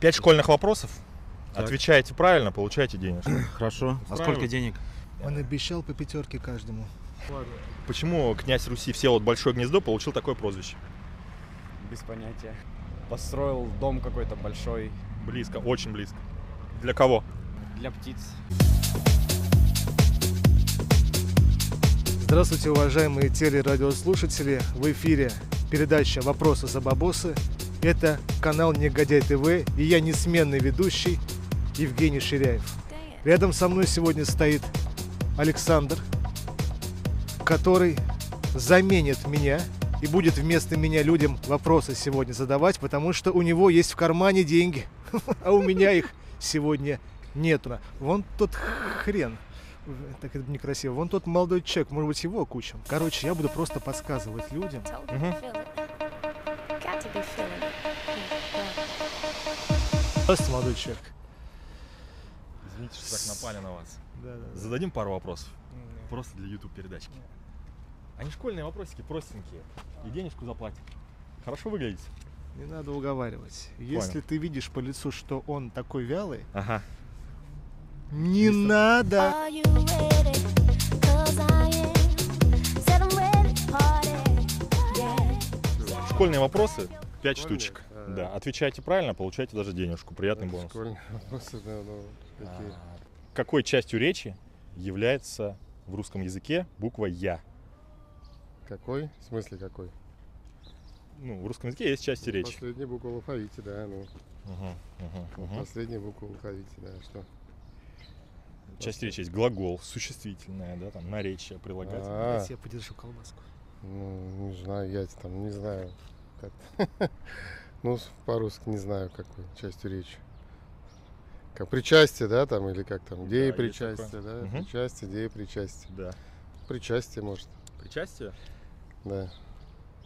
Пять школьных вопросов. Так. Отвечаете правильно, получаете денежку. Хорошо. А сколько денег? Он обещал по пятерке каждому. Почему князь Руси Всеволод Большое Гнездо получил такое прозвище? Без понятия. Построил дом какой-то большой Близко, очень близко. Для кого? для птиц. Здравствуйте, уважаемые телерадиослушатели. В эфире передача «Вопросы за бабосы». Это канал Негодяй ТВ и я несменный ведущий Евгений Ширяев. Рядом со мной сегодня стоит Александр, который заменит меня и будет вместо меня людям вопросы сегодня задавать, потому что у него есть в кармане деньги, а у меня их сегодня нету. Вон тот хрен. Так это некрасиво. Вон тот молодой человек, может быть, его кучам. Короче, я буду просто подсказывать людям. Мгм. Здравствуйте, молодой человек. Извините, что так напали на вас. Зададим пару вопросов. Просто для YouTube передачки. Они школьные вопросики простенькие. И денежку заплатят. Хорошо выглядите? Не надо уговаривать. Если ты видишь по лицу, что он такой вялый, Ага. не Листа. надо. Школьные вопросы 5 Школьные? штучек. А. Да. Отвечаете правильно, получаете даже денежку. Приятный бонус. Школьные вопросы, да, ну, какие. А, Какой частью речи является в русском языке буква Я? Какой? В смысле какой? Ну, в русском языке есть части речи. Последняя буква в алфавите, да, ну. Мгм, мгм, мгм. Последняя буква в алфавите, да, что? Часть речи есть глагол, существительное, да, там, наречие, прилагательное. А, Я тебе подержу колбаску. ну, не знаю, я там не знаю. Как ну, по-русски не знаю, какой частью речи. Как причастие, да, там, или как там, где и Да, есть причастие, да, Мгм. причастие, где и причастие. Да. Причастие, может, Причастие? да.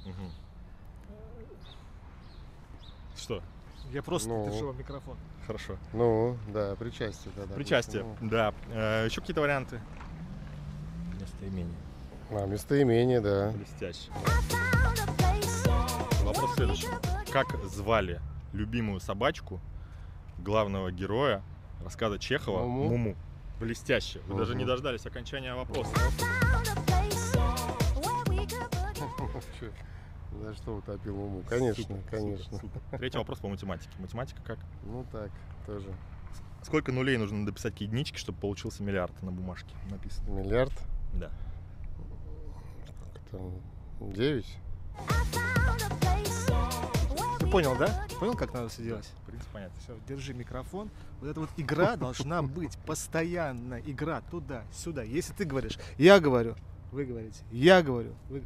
Мгм. Что? Я просто Ну. держу вам микрофон. Хорошо. Ну, да, причастие, да, да. Причастие. Ну, Да. Э, Еще какие-то варианты? Местоимение. А, местоимение, да. Блестяще. Вопрос следующий. Как звали любимую собачку главного героя рассказа Чехова Муму? Муму? Блестяще. Вы даже не дождались окончания вопроса. За что утопил уму? Конечно, Супер, конечно. супер, супер. Третий вопрос по математике. Математика как? Ну так, тоже. Сколько нулей нужно дописать к единичке, чтобы получился миллиард на бумажке написано? Миллиард? Да. Как там? Девять? Понял, да? Понял, как надо все делать? В принципе, понятно. Все, держи микрофон. Вот эта вот игра должна быть постоянно. Игра туда, сюда. Если ты говоришь, я говорю, вы говорите, я говорю, вы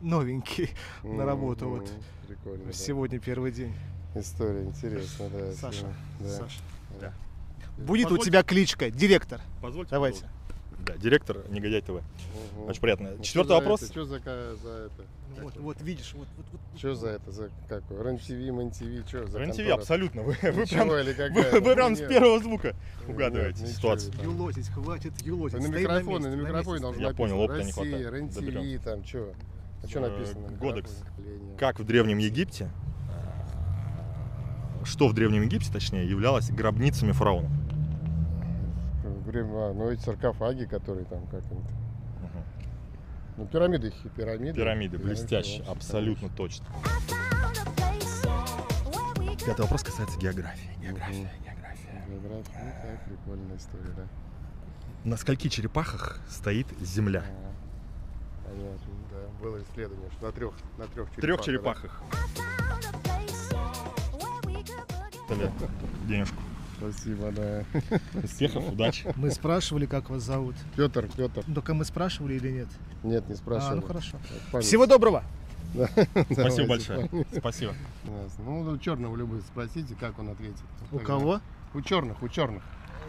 новенький на работу вот. Прикольно. Сегодня первый день. История интересная, да. Саша. Саша. Да. Будет у тебя кличка, директор. Позвольте. Давайте. Да, директор Негодяй ТВ. Мгм. Очень приятно. Ну, Четвертый что за вопрос. это? Что за, за это? Ну, Вот, вот видишь, вот, вот, вот. Что за это? За какой? РЕН-ТВ, МН-ТВ, что за РЕН-ТВ, абсолютно. Вы, вы Ничего прям, или вы, какая? вы прям с нет. первого звука Нет, угадываете ничего ситуацию. там. Юлотить, хватит юлотить. На микрофоне, месте, на микрофоне должно Я написано. понял, опыта не хватает. РЕН-ТВ, там что? А что написано? на? Блин, Как в Древнем Египте, э, что в Древнем Египте, точнее, являлось гробницами фараонов? Время, а, ну эти саркофаги, которые там как Мгм. Ну, пирамиды, пирамиды. Пирамиды, блестяще, вообще, абсолютно конечно. точно. Пятый вопрос касается географии. География, Мгм. география. География, ну так, прикольная история, да. На скольки черепахах стоит Земля? А, Понятно, да. Было исследование, что на трех, на трех черепахах. Трех да. черепахах. Дали денежку. Спасибо, да. Успехов, удачи. Мы спрашивали, как вас зовут. Петр, Петр. Только мы спрашивали или нет? Нет, не спрашивали. А, ну хорошо. Память. Всего доброго. Спасибо Давайте, большое. память. Спасибо. Ну, у черного любой спросите, как он ответит. У кого? У черных, у черных.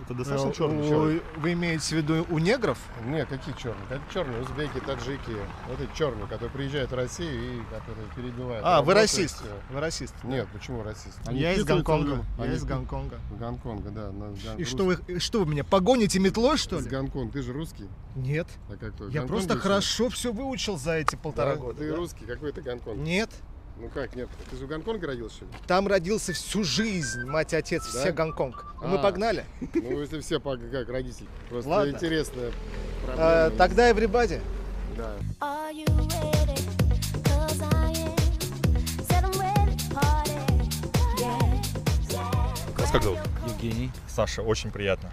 Это достаточно Э, черный у- человек. Вы имеете в виду у негров? Не, какие черные? Это черные, узбеки, таджики. Вот эти черные, которые приезжают в Россию и которые перебивают. А, вы расист. Вы расист. Нет, почему расист? Я из Гонконга. Я они из Гонконга. Гонконга, да. на- гон- И что вы, что вы меня погоните метлой, что ли? Гонконг, ты же русский. Нет. А как то? Я Гонконг просто хорошо все выучил за эти полтора Да? года. Ты да. русский, какой ты Гонконг? Нет. Ну как, нет? Ты же в Гонконге родился, что ли? Там родился всю жизнь, мать и отец, Да? все Гонконг. Мы А. погнали. Ну, если все как родители. Просто Ладно. интересная Э, проблема. тогда everybody. Да. Are you ready? Cause I am. Said I'm ready to party. Yeah. Вас как зовут? Евгений. Саша, очень приятно.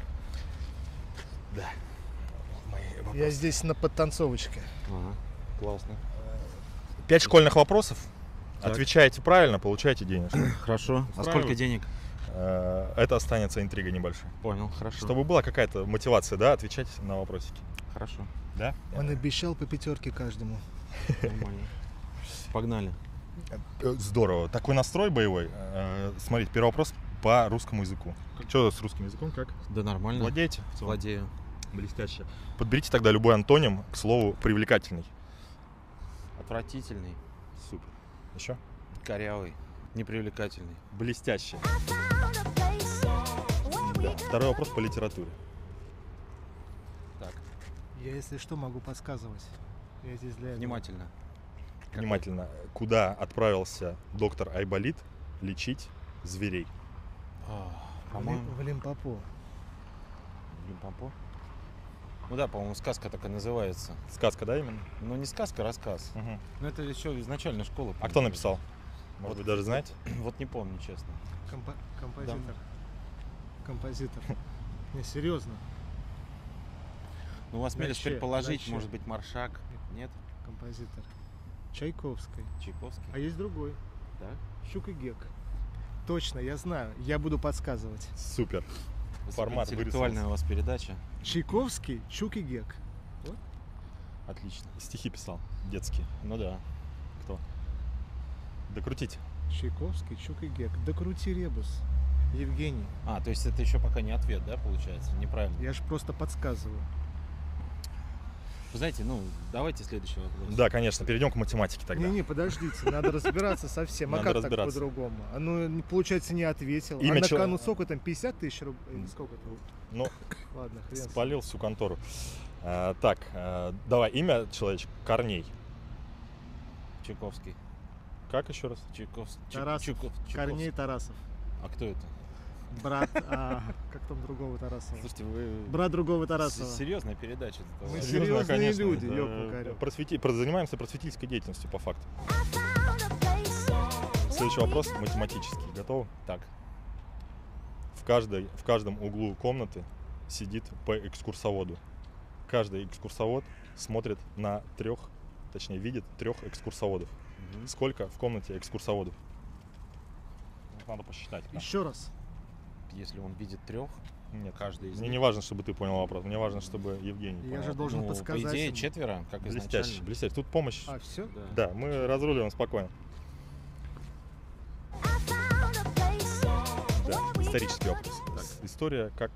Да. Я здесь на подтанцовочке. Ага, классно. Пять школьных вопросов. Так. Отвечаете правильно, получаете денежку. Хорошо. А Устраивает? сколько денег? Э, Это останется интригой небольшой. Понял, хорошо. Чтобы была какая-то мотивация, да, отвечать на вопросики. Хорошо, Да? Он обещал по пятерке каждому. нормально. Погнали. Э, Здорово. Такой настрой боевой. Э, Смотрите, первый вопрос по русскому языку. Что с русским языком? Как? Да нормально. Владеете? Владею. Блестяще. Подберите тогда любой антоним к слову привлекательный. Отвратительный. Еще? корявый, непривлекательный. We Да. Второй вопрос по литературе. Так, Я, если что, могу подсказывать. Я здесь для этого. внимательно. Внимательно. Куда отправился доктор Айболит лечить зверей? А, В По-моему, Лим- В Лимпопо. Лимпопо. Ну да, по-моему, сказка так и называется. Сказка, да, именно? Ну не сказка, а рассказ. Мгм. Ну это еще из начальной школы. А кто написал? Может быть, даже знаете? Вот не помню, честно. Компо- композитор. Композитор. Не, серьезно. Ну, у вас Вообще, предположить, может быть, Маршак? Нет? Композитор. Чайковский. Чайковский? А есть другой. Да? Щук и Гек. Точно, я знаю. Я буду подсказывать. Супер. Формат Интеллектуальная у вас передача. Чайковский, Чук и Гек. Отлично. Стихи писал детские. Ну да. Кто? Докрутите. Чайковский, Чук и Гек. Докрути ребус. Евгений. А, то есть это еще пока не ответ, да, получается? Неправильно. Я же просто подсказываю. Вы знаете, ну, давайте следующий вопрос. Да, конечно. Перейдем к математике тогда. Не-не, подождите, надо разбираться совсем. А Надо как так разбираться. по-другому? А ну, получается, не ответил. Имя а на чел- кону сколько там, 50 тысяч рублей? Сколько там? Ну, Ладно, хрен. спалил всю контору. А, так, а, давай, имя человечек. Корней. Чайковский. Как еще раз? Чайковский. Тарасов. Корней Тарасов. А кто это? Брат, а, как там другого Тарасова? Слушайте, вы... Брат другого Тарасова. Серьезная передача. это Мы серьезные люди, ёп-макарёк. просвети- про- занимаемся просветительской деятельностью по факту. Следующий вопрос математический. Готовы? Так, В, каждой, в каждом углу комнаты сидит по экскурсоводу. Каждый экскурсовод смотрит на трех, точнее видит трех экскурсоводов. Мгм. Сколько в комнате экскурсоводов? Надо посчитать. Еще раз. Если он видит трех, Нет, каждый из Мне них- не важно, чтобы ты понял вопрос. Мне важно, чтобы Евгений Я понял. же должен ну, подсказать по идее, ему. четверо, как Блестяще, изначально. блестяще. Тут помощь. А, все? Да. Да, мы разруливаем спокойно. Да, исторический вопрос. Так, история, как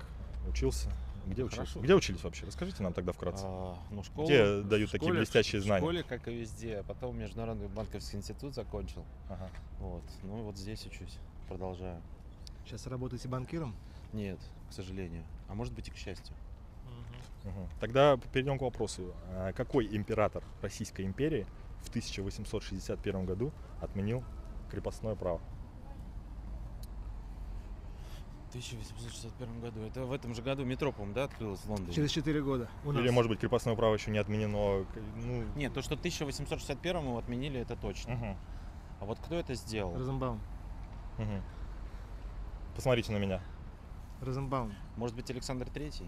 учился, где учился? Хорошо. Где учились вообще? Расскажите нам тогда вкратце. А, ну, школу, Где в дают такие школе- блестящие В знания? школе, как и везде. а Потом Международный банковский институт закончил. Ага. Вот. Ну и вот здесь учусь. Продолжаю. Сейчас работаете банкиром? Нет, к сожалению. А может быть и к счастью. Мгм. Тогда перейдем к вопросу. А Какой император Российской империи в 1861 году отменил крепостное право? В 1861 году. Это в этом же году метро, по-моему, да, открылось в Лондоне? Через 4 года. У нас. Или, может быть, крепостное право еще не отменено? Ну, Нет, то, что 1861 отменили, это точно. мгм, А вот кто это сделал? Розенбаум. мгм. Посмотрите на меня. Розенбаум. Может быть, Александр Третий?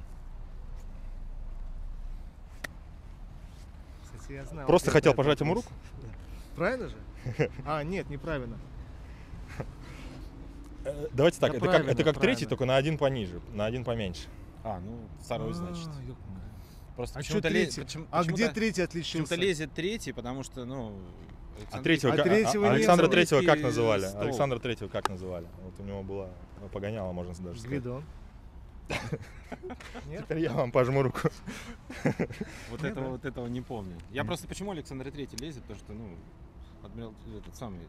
Кстати, я знал. Просто хотел пожать ему. Да. Правильно же? А, нет, неправильно. Э, Давайте так, Да это как, правильно, это как третий, правильно. только на один пониже, на один поменьше. А, ну, второй, значит. А, ёп. Просто А почему-то ле- третий? почему- А где почему-то- третий Почему-то отличился? лезет третий, потому что, ну... А Александр третьего, А третьего не Александра третьего как называли? стол. Александра третьего как называли? Вот у него была ну, погоняла, можно даже сказать. Гвидон. Нет? Теперь я вам пожму руку. Вот Нет, этого, да? вот этого не помню. Я просто почему Александр Третий лезет, то что, ну, адмирал этот самый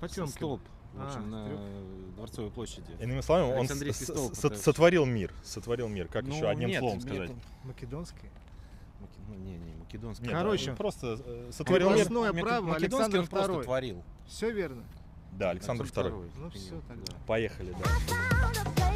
Потемкин. столб, в А, общем, на стрёп. Дворцовой площади. Иными словами, он столб, сотворил мир. Сотворил мир. Как Ну, еще одним нет, словом сказать? Македонский? Маки- Ну, не, не, македонский. Нет, Короче, он просто э, сотворил крепостное Маки- право Александр он просто II. творил. Все верно. Да, Александр II. Ну все тогда. Поехали, да.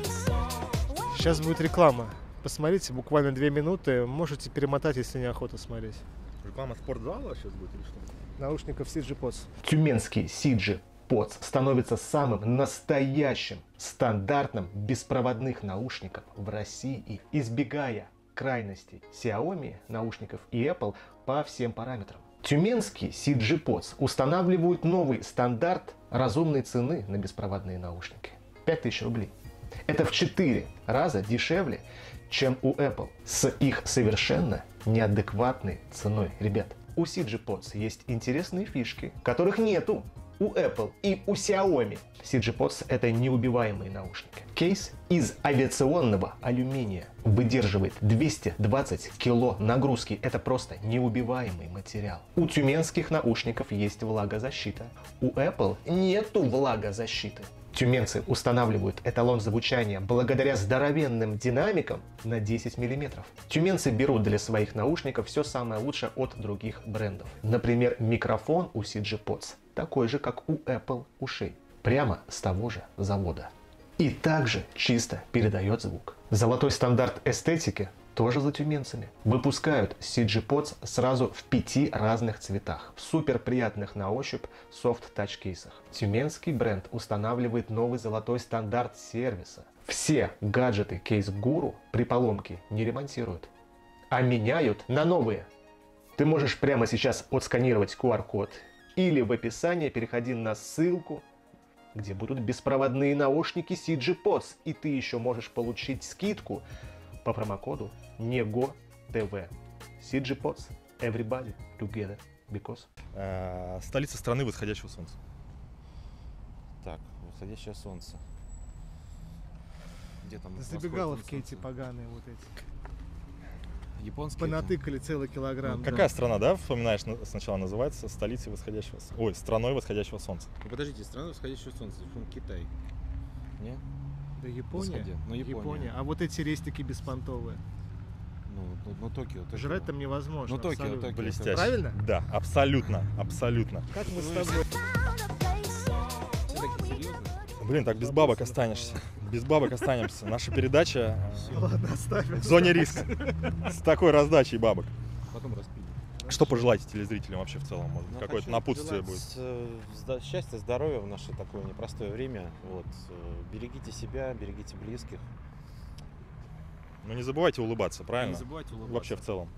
Сейчас будет реклама. Посмотрите, буквально две минуты. Можете перемотать, если неохота смотреть. Реклама спортзала сейчас будет или что? Наушников CG Pods. Тюменский CG Pods становится самым настоящим стандартным беспроводных наушников в России, избегая крайностей Xiaomi наушников и Apple по всем параметрам. Тюменский CG Pods устанавливают новый стандарт разумной цены на беспроводные наушники. 5000 рублей. Это в 4 раза дешевле, чем у Apple, с их совершенно неадекватной ценой. Ребят, у CG Pods есть интересные фишки, которых нету у Apple и у Xiaomi. CG это неубиваемые наушники. Кейс из авиационного алюминия выдерживает 220 кило нагрузки. Это просто неубиваемый материал. У тюменских наушников есть влагозащита. У Apple нету влагозащиты. Тюменцы устанавливают эталон звучания благодаря здоровенным динамикам на 10 мм. Тюменцы берут для своих наушников все самое лучшее от других брендов. Например, микрофон у CG Pods такой же, как у Apple ушей. Прямо с того же завода. И также чисто передает звук. Золотой стандарт эстетики тоже за тюменцами. Выпускают CG Pods сразу в пяти разных цветах, в супер приятных на ощупь софт тач кейсах. Тюменский бренд устанавливает новый золотой стандарт сервиса. Все гаджеты кейс Гуру при поломке не ремонтируют, а меняют на новые. Ты можешь прямо сейчас отсканировать QR-код или в описании переходи на ссылку, где будут беспроводные наушники CG Pods, и ты еще можешь получить скидку по промокоду NEGO TV. CG Pods. Everybody together. Because. Э, Столица страны восходящего солнца. Так, восходящее солнце. Где там? Забегаловки эти поганые вот эти. Японские. это? Понатыкали целый килограмм. да. Какая страна, да, вспоминаешь, на- сначала называется столицей восходящего солнца? Ой, страной восходящего солнца. Ну, подождите, страна восходящего солнца. По Китай. Не? Да Япония. Восходя. Ну, Япония. А вот эти рестики беспонтовые. Ну, ну, ну, Токио. Токио. Жрать там невозможно. Ну, Токио, абсолютно. Токио. Блестяще. Правильно? Да, абсолютно, абсолютно. Как мы с Ну, тобой? Блин, так без бабок останешься. Без бабок останемся. Наша передача э, Ладно, в зоне риска. С такой раздачей бабок. Потом распили. Что пожелаете телезрителям вообще в целом? Может, Ну, какое-то напутствие будет? э, Счастья, здоровья в наше такое непростое время. Вот. э, Берегите себя, берегите близких. Ну не забывайте улыбаться, правильно? Не забывайте улыбаться. Вообще в целом.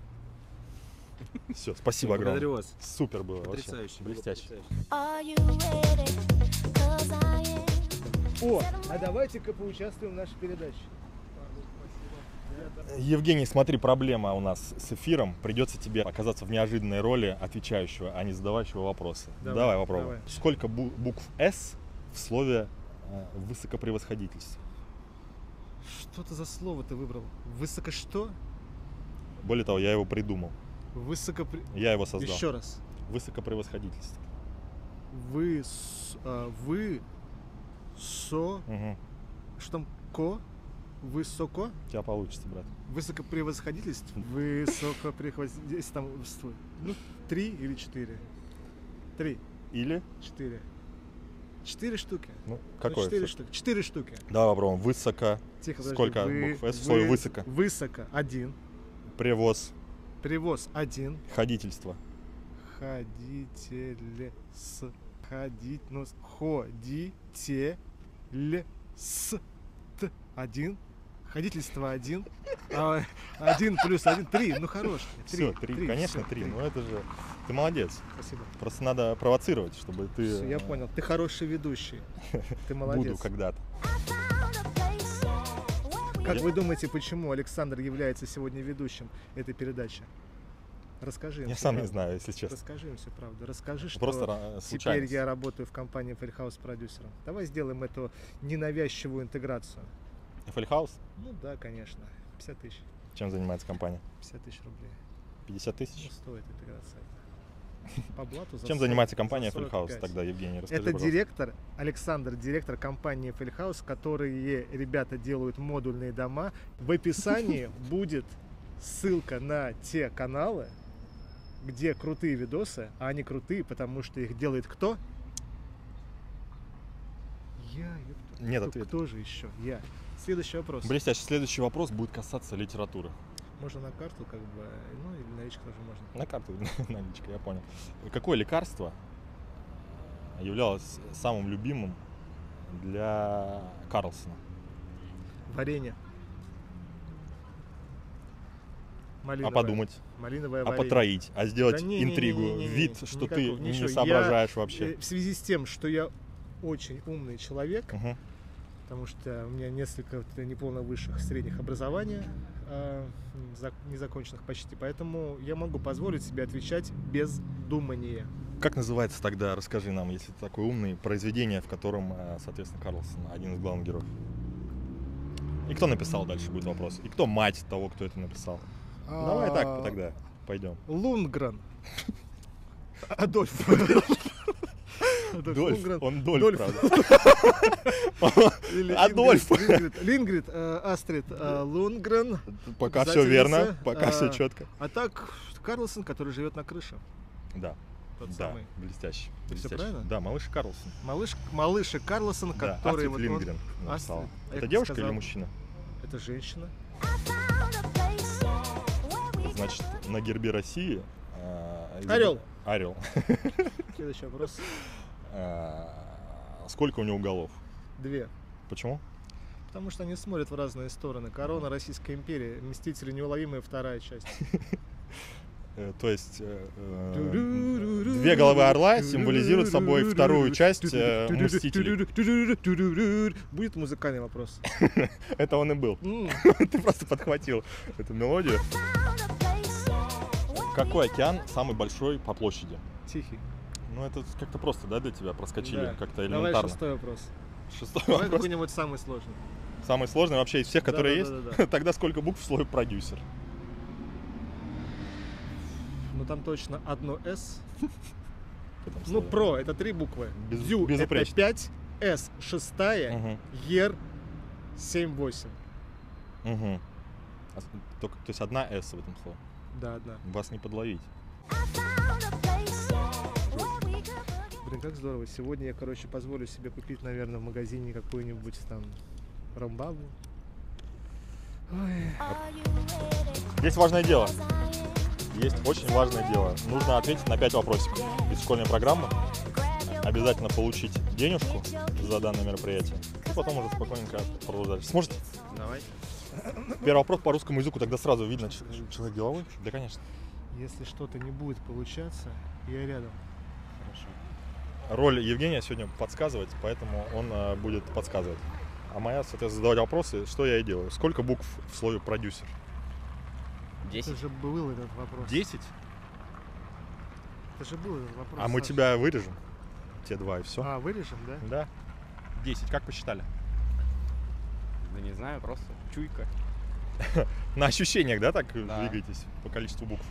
Все, спасибо огромное. Благодарю вас. Супер было. Потрясающе. Блестяще. О, а давайте-ка поучаствуем в нашей передаче. Евгений, смотри, проблема у нас с эфиром. Придется тебе оказаться в неожиданной роли отвечающего, а не задавающего вопросы. Давай, Давай, попробуем. давай. Сколько бу- букв «С» в слове э, «высокопревосходительство»? Что ты за слово ты выбрал? Высоко что? Более того, я его придумал. Высоко... Я его создал. Еще раз. Высокопревосходительство. Вы... с- а, Вы... Со... Мгм. Что там? Ко? Высоко? У тебя получится, брат. Высокопревосходительство? Высокопревосходительство. Если там... стой. Ну, три или четыре? Три. Или, Четыре. Четыре штуки. ну, Ну, какое? Четыре всё? штуки. Четыре штуки. Давай попробуем. Высоко, Тихо, подожди. Сколько Вы- букв «С» в слове вы- «высоко»? Высоко. Один. превоз, Привоз. Один. ходительство. Ходитель с ходить ну ходите л с т один ходительство один А, один плюс один три ну хорош Все, три, конечно, всё, три. Ну это же, ты молодец. спасибо Просто надо провоцировать, чтобы ты... Всё, я э, понял ты хороший ведущий ты Буду молодец когда-то. как вы думаете почему Александр является сегодня ведущим этой передачи расскажи им Я сам не правду. знаю, если честно. расскажи им всю правду расскажи что Просто ра- Теперь я работаю в компании Фельхаус продюсером. Давай сделаем эту ненавязчивую интеграцию. Фельхаус? Ну да, конечно. 50 тысяч. Чем занимается компания? 50 тысяч рублей. 50 Ну, тысяч? стоит интеграция. По блату за Чем 40, занимается за компания Фельхаус 45. тогда, Евгений? Расскажи, Это пожалуйста. директор, Александр, директор компании Фельхаус, которые ребята делают модульные дома. В описании будет ссылка на те каналы, где крутые видосы, а они крутые, потому что их делает кто? Я. Нет Кто- ответа. Кто же еще? Я. Следующий вопрос. Блестящий. Следующий вопрос будет касаться литературы. Можно на карту, как бы, ну или наличка тоже можно. На карту, наличка, я понял. Какое лекарство являлось самым любимым для Карлсона? Варенье. А Малиновое. подумать, Малиновое а варенье. потроить, а сделать Да не, не, не, интригу, не, не, не, вид, что ты никакого, не ничего. соображаешь Я, вообще. э, В связи с тем, что я очень умный человек, Мгм. Потому что у меня несколько вот неполно высших средних образования, а, зак- незаконченных почти, поэтому я могу позволить себе отвечать без думания. Как называется тогда, расскажи нам, если ты такой умный, произведение, в котором, э, соответственно, Карлсон один из главных героев? И кто написал дальше будет вопрос? И кто мать того, кто это написал? Ну, Давай так А, тогда пойдем. Лунгрен. Адольф. Адольф Дольф, он Дольф, правда. Адольф. Лингрид, э, Астрид э, Лунгрен. Пока все верно, пока а, все четко. А так Карлсон, который живет на крыше. Да, Тот да, самый. блестяще. Всё блестяще. правильно? Да, малыш Карлсон. Малыш, малыш Карлсон, Да, который Астрид вот он- Линдгрен написала. Астрид. А Это девушка сказал. или мужчина? Это женщина. Значит, на гербе России... э, изобра- Орел. Орел. Следующий вопрос. Э, Сколько у него голов? Две. Почему? Потому что они смотрят в разные стороны. Корона Российской империи, Мстители неуловимые, вторая часть. Э, То есть две головы орла символизируют собой вторую часть Мстителей. Будет музыкальный вопрос. Это он и был. Ты просто подхватил эту мелодию. Какой океан самый большой по площади? Тихий. Ну, это как-то просто, да, для тебя проскочили, Да. как-то Давай элементарно. шестой вопрос. Шестой Давай вопрос. какой-нибудь самый сложный. Самый сложный вообще из всех, которые есть. Да-да-да-да-да. Тогда сколько букв в слое продюсер? Ну там точно одно этом Ну, слове? про, это три буквы. Без- Зю это. 5, S шестая, Ер 7-8. мгм. А с- только- то есть одна S в этом слове. Да, да. Вас не подловить. Блин, как здорово. Сегодня я, короче, позволю себе купить, наверное, в магазине какую-нибудь там ромбабу. Ой. Есть важное дело. Есть очень важное дело. Нужно ответить на 5 вопросиков из школьной программы. Обязательно получить денежку за данное мероприятие. И потом уже спокойненько продолжать. Сможете? Давай. Первый вопрос по русскому языку, тогда сразу видно, человек деловой. Да, конечно. Если что-то не будет получаться, я рядом. Роль Евгения сегодня подсказывать, поэтому он э, будет подсказывать. А моя, соответственно, задавать вопросы, что я и делаю. Сколько букв в слове продюсер? Это 10. же был этот вопрос. 10? Это же был этот вопрос. А мы Саша. тебя вырежем. Те два и все. А, вырежем, да? Да. 10. Как посчитали? Да не знаю, просто чуйка. На ощущениях, да, так Да. двигаетесь по количеству букв?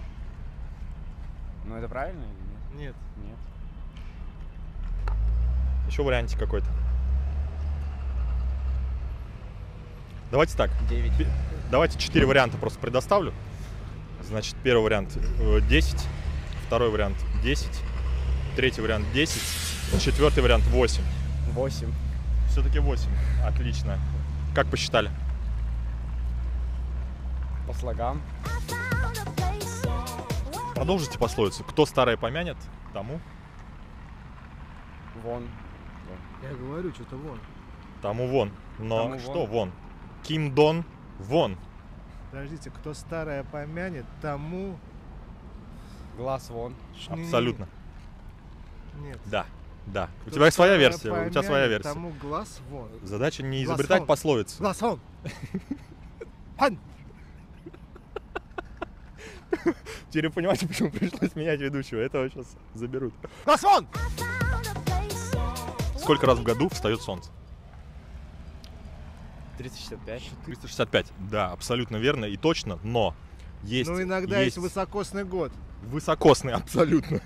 Ну это правильно или Нет. нет? Нет. Еще вариантик какой-то. Давайте так. 9. Пе- Давайте четыре варианта просто предоставлю. Значит, первый вариант э, 10, второй вариант 10, третий вариант 10, четвертый вариант 8. 8. Все-таки 8. Отлично. Как посчитали? По слогам. Продолжите пословицу. Кто старое помянет, тому, Вон. Я говорю, что-то вон. тому вон. Но Тому что вон. вон? Ким Дон вон. Подождите, кто старое помянет, тому... Глаз вон. Абсолютно. Нет. Да. Да. У Кто тебя своя версия. У тебя своя помянет, версия. Тому глаз вон. Задача не Глаз изобретать вон. пословицы. Глаз вон! Хан! Теперь вы понимаете, почему пришлось менять ведущего. Этого сейчас заберут. Глаз вон! Сколько раз в году встает солнце? 365. 365. Да, абсолютно верно и точно, но есть, Ну, иногда есть, высокосный год. высокосный, абсолютно.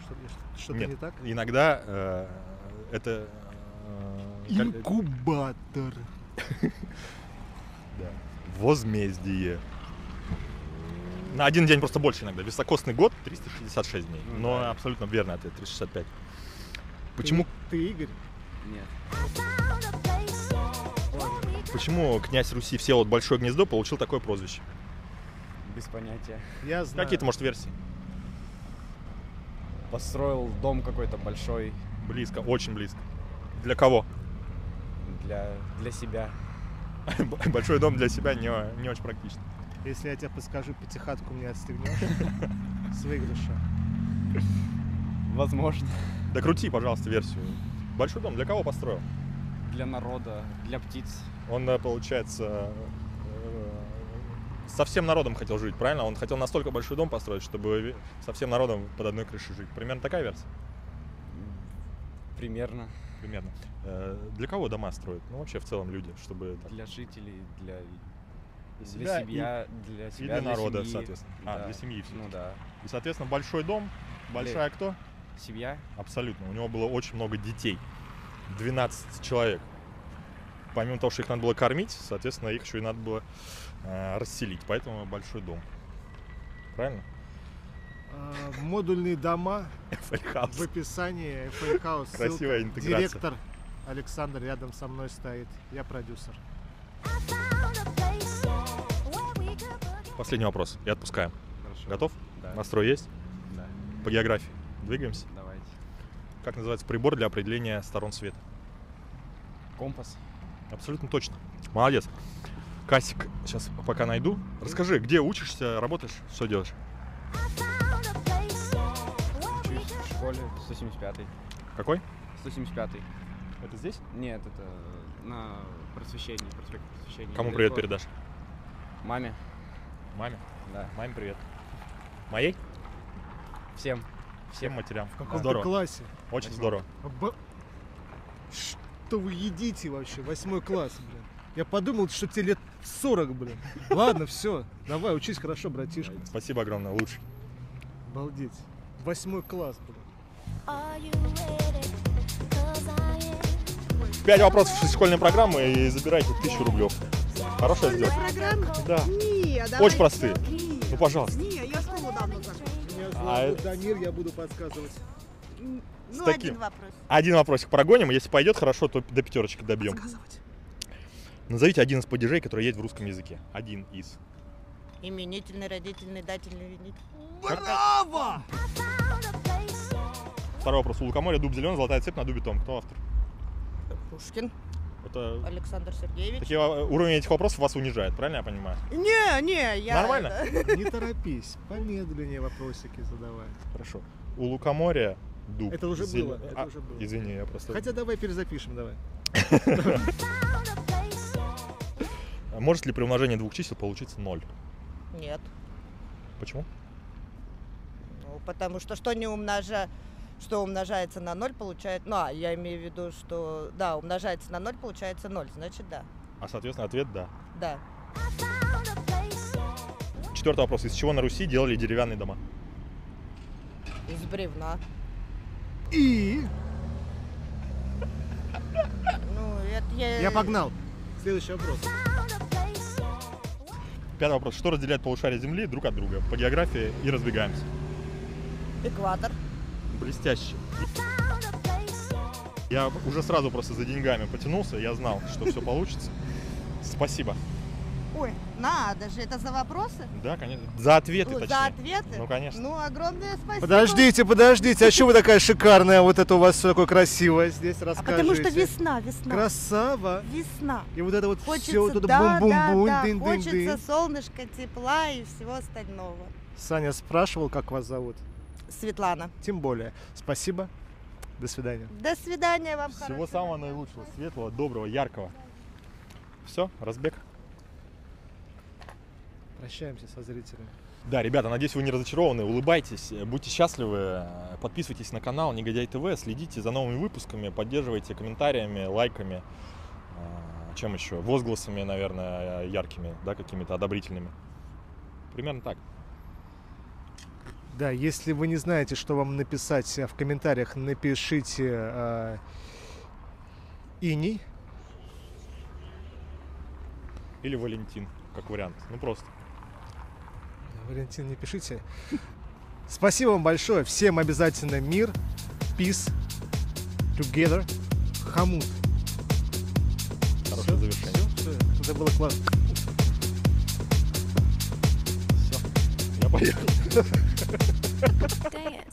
Что- Что-то Нет, не так? иногда э, это... э, Инкубатор. да. Возмездие. На один день просто больше иногда. Високосный год 366 дней. Ну Но да. абсолютно верный ответ 365. Почему, Ты, ты Игорь? Нет. почему князь Руси Всеволод Большое Гнездо получил такое прозвище? Без понятия. Я знаю. Какие-то, может, версии? Построил дом какой-то большой Близко, очень близко. Для кого? для, для себя. Большой дом для себя не, не очень практично. Если я тебе подскажу, пятихатку мне отстегнешь с выигрыша. Возможно. Да крути, пожалуйста, версию. Большой дом для кого построил? Для народа, для птиц. Он, э, получается, э, со всем народом хотел жить, правильно? Он хотел настолько большой дом построить, чтобы со всем народом под одной крышей жить. Примерно такая версия? Примерно. Примерно. Э, Для кого дома строят? Ну, вообще, в целом, люди, чтобы... так, Для жителей, для, и для себя, и- себя, для и себя, для народа, семьи. соответственно. А, Да. для семьи всё. Ну да. И, соответственно, большой дом, большая кто? Семья. Абсолютно. У него было очень много детей. 12 человек. Помимо того, что их надо было кормить, соответственно, их еще и надо было э, расселить. Поэтому большой дом. Правильно? А, Модульные дома в описании FL House. Красивая интеграция. Директор Александр рядом со мной стоит. Я продюсер. Последний вопрос. И отпускаем. Хорошо. Готов? Да. Настрой есть? Да. По географии. Двигаемся. Давайте. Как называется прибор для определения сторон света? Компас. Абсолютно точно. Молодец. Касик, сейчас пока найду. Расскажи, где учишься, работаешь, что делаешь? Учусь в школе 175-й. Какой? 175-й. Это здесь? Нет, это на просвещении, проспект просвещения. Кому привет передашь? Маме. Маме? Да. Маме привет. Моей? Всем. Всем матерям. В каком Здорово. классе? Очень Восьмом. здорово. Б- Что вы едите вообще? Восьмой класс, блин. Я подумал, что тебе лет 40, блин. Ладно, все. Давай, учись хорошо, братишка. Спасибо огромное, лучше. Обалдеть. Восьмой класс, блин. Пять вопросов из школьной программы и забирайте тысячу рублев. Хорошая сделка? программа? Да. Не, Очень простые. Ну, пожалуйста. Не, я школу давно А зовут это- Дамир, я буду подсказывать. Ну, таким. один вопрос. Один вопросик прогоним, если пойдет хорошо, то до пятерочки добьем. Назовите один из падежей, который есть в русском языке. Один из. Именительный, родительный, дательный, винительный. Браво! Второй вопрос. У лукоморья дуб зеленый, золотая цепь на дубе том. Кто автор? Пушкин Это... Александр Сергеевич. Такие, э, уровень этих вопросов вас унижает, правильно я понимаю? Не, не, я... Нормально? Не торопись, помедленнее вопросики задавай. Хорошо. У лукоморья дуб. Это уже зелё- было, это А, уже было. Извини, я просто... Хотя давай перезапишем, давай. Может ли при умножении двух чисел получиться ноль? Нет. Почему? Ну, потому что что не умножа... Что умножается на ноль, получает... Ну, а, я имею в виду, что... Да, умножается на ноль, получается ноль. Значит, да. А, соответственно, ответ да. Да. Четвертый вопрос. Из чего на Руси делали деревянные дома? Из бревна. И Ну, это я... я погнал. Следующий вопрос. Пятый вопрос. Что разделяет полушарие Земли друг от друга? По географии и разбегаемся. Экватор. Блестяще. Я уже сразу просто за деньгами потянулся, я знал, что все получится. Спасибо. Ой, надо же, это за вопросы? Да, конечно. За ответы, Ну, точнее. За ответы? Ну, конечно. Ну, огромное спасибо. Подождите, подождите, а что вы такая шикарная? Вот это у вас все такое красивое здесь А расскажите. потому что весна, весна. Красава. Весна. И вот это вот Хочется, все, вот это да, бум-бум-бум, да, да, дын-дын-дын. хочется солнышка, тепла и всего остального. Саня спрашивал, как вас зовут. Светлана. Тем более. Спасибо. До свидания. До свидания вам. Всего хорошего самого наилучшего, светлого, доброго, яркого. Все, разбег. Прощаемся со зрителями. Да, ребята, надеюсь, вы не разочарованы. Улыбайтесь, будьте счастливы, подписывайтесь на канал Негодяй ТВ, следите за новыми выпусками, поддерживайте комментариями, лайками, э, чем еще? Возгласами, наверное, яркими, да, какими-то одобрительными. Примерно так. Да, если вы не знаете, что вам написать э, в комментариях, напишите э, иней. Или Валентин. как вариант. Ну просто. Валентин, не пишите. Спасибо вам большое. Всем обязательно мир, peace, together, хамут. Хорошее завершение. Всё, всё. Это было классно. Все. Я поехал. Dang it.